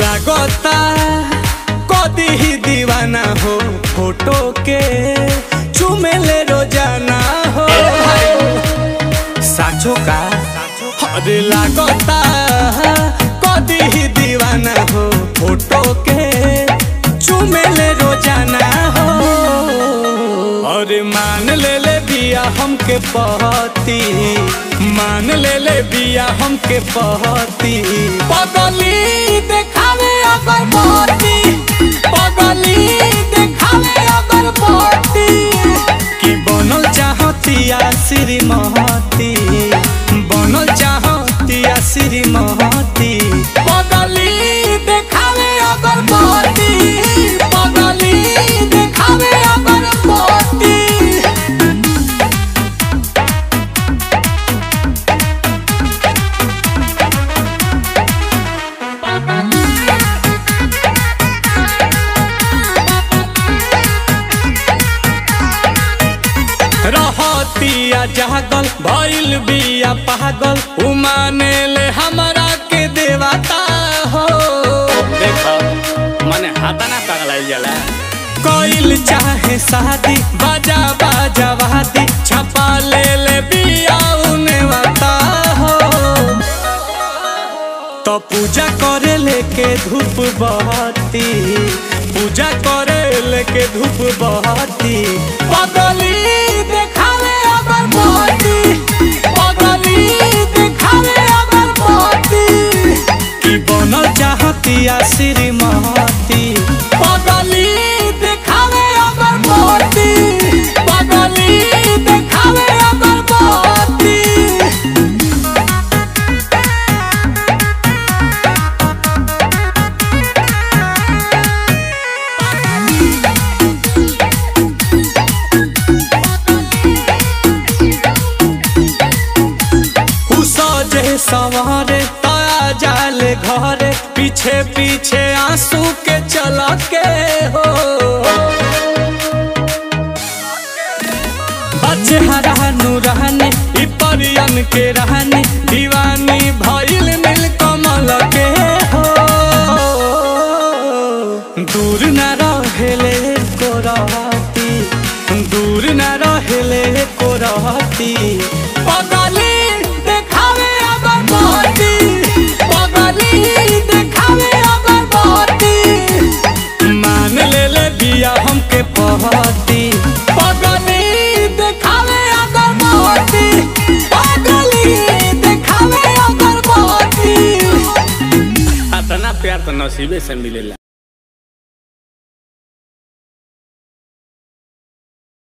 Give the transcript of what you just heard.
लागता कदी ही दीवाना हो फ़ोटो के। चुमेले रोज़ाना हो। साचो का अरे लागता कदी ही दीवाना हो। फ़ोटो के चुमेले रोज़ाना हो। अरे मान ले ले बिया हमके पहती, मान ले ले बिया हमके पहती। पगली देखावे अगर पगली रहतिया जागल भइल बिया पागल। उमाने ले हमरा के देवता हो। देखो मने हाथा ना पगलाइल जाला। कोइल चाहे शादी बाजा बाजा वादी छपा ले ले बिया उने वाता हो। तो पूजा करे लेके धूप बहती पूजा करे लेके धूप बहती पगली सवारे, ताया जाले घरे, पीछे पीछे आँसू के चला के हो। बच्चे हरानू रहने परियन के रहने, दीवानी भइल मिल कमल के हो। दूर न रहेले को रहती दूर न रहेले को रहती पगली देखावे अगर बहती इतना